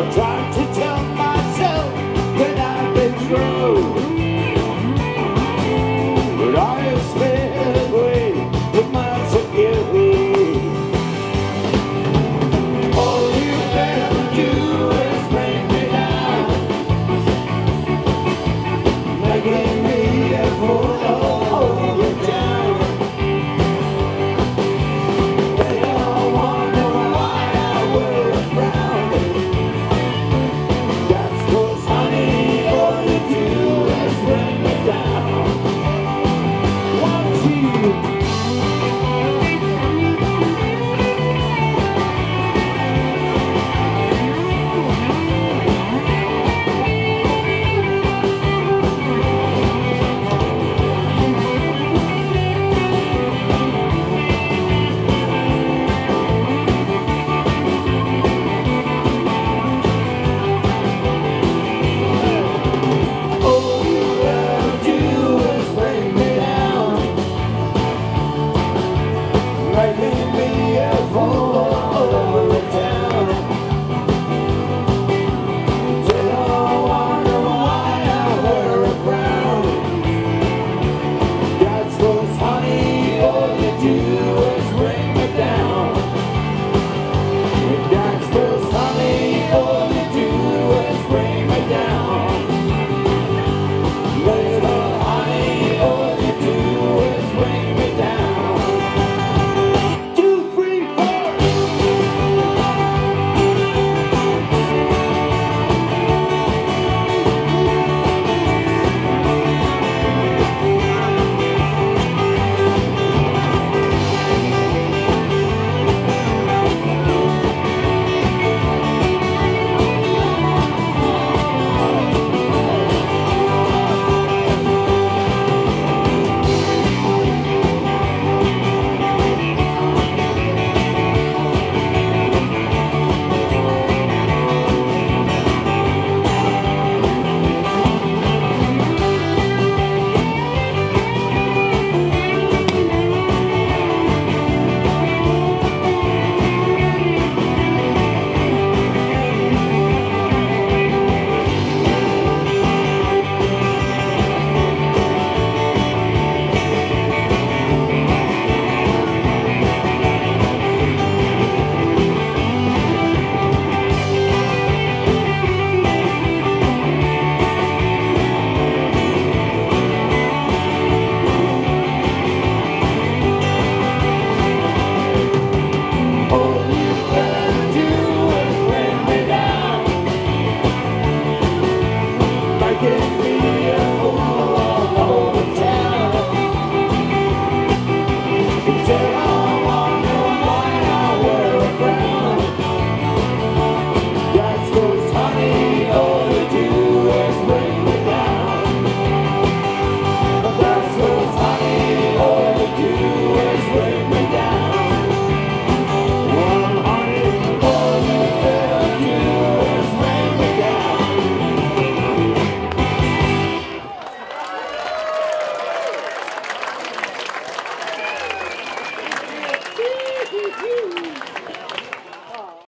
I'm trying to